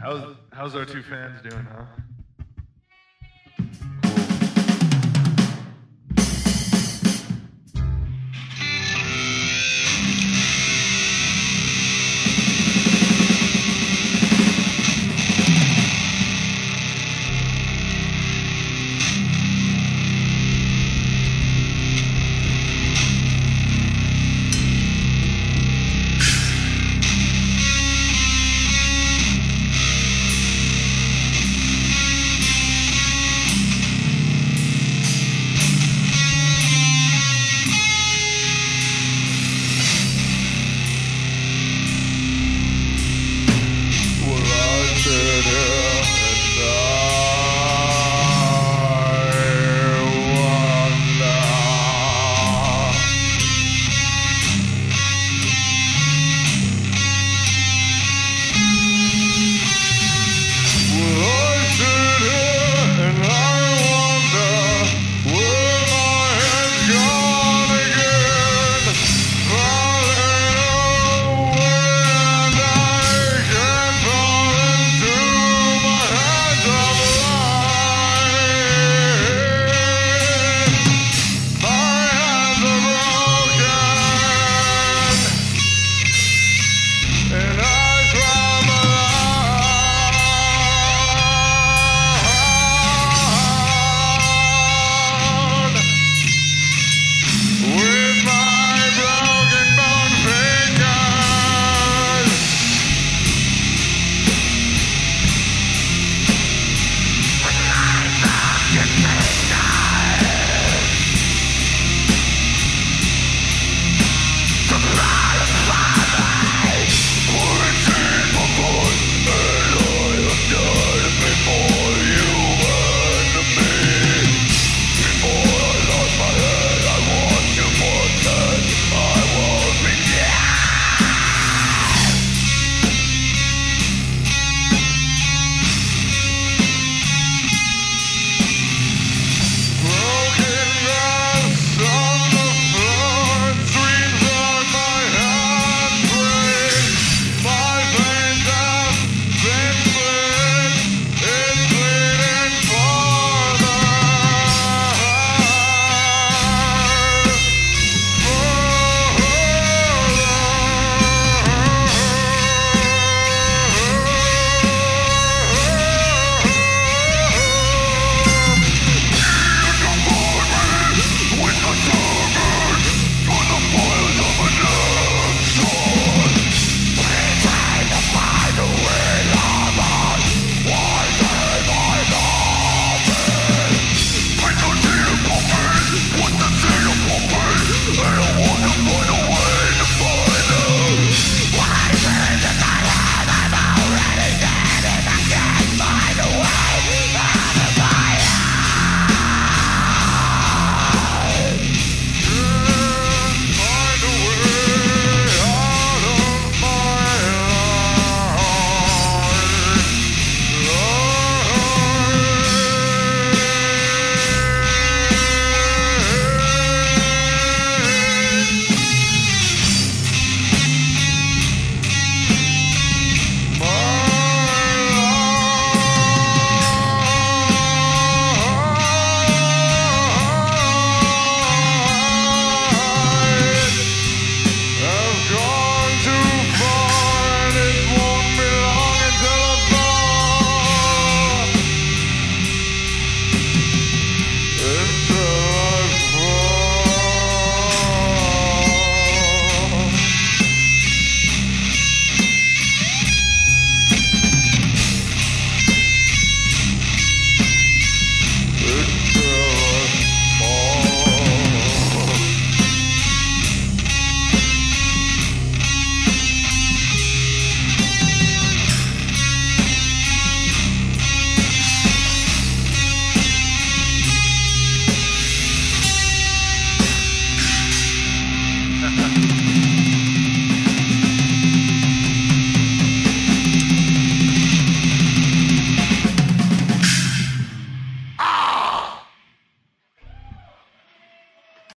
How's how's our two fans doing, huh? girl.